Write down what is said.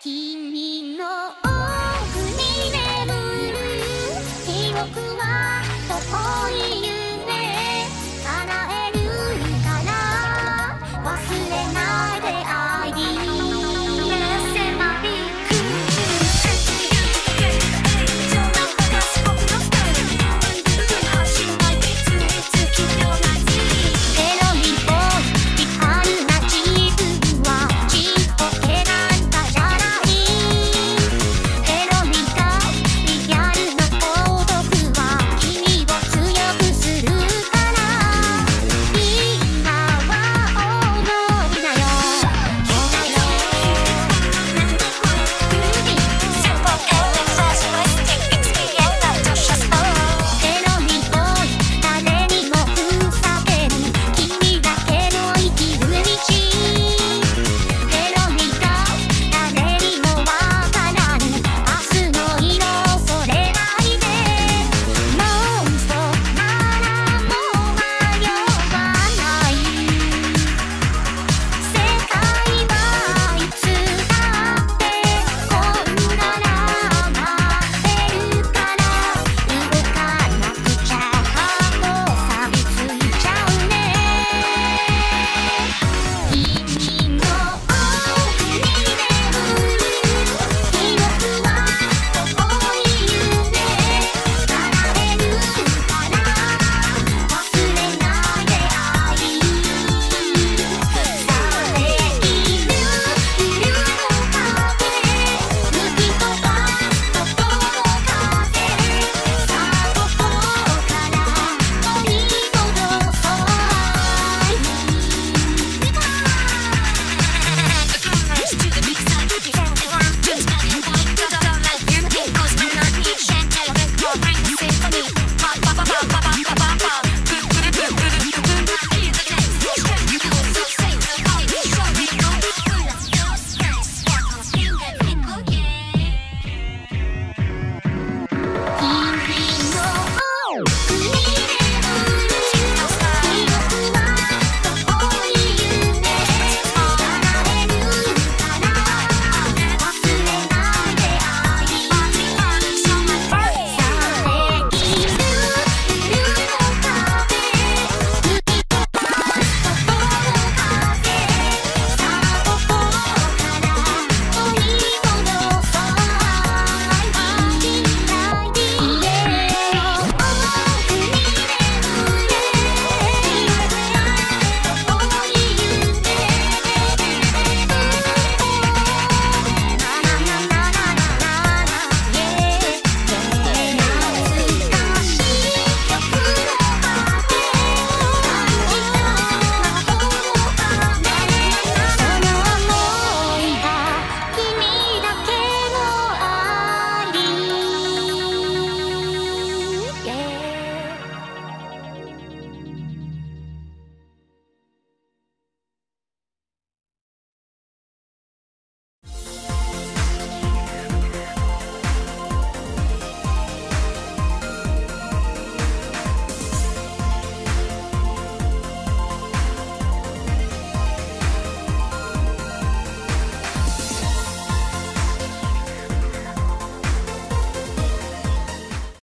君の